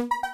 you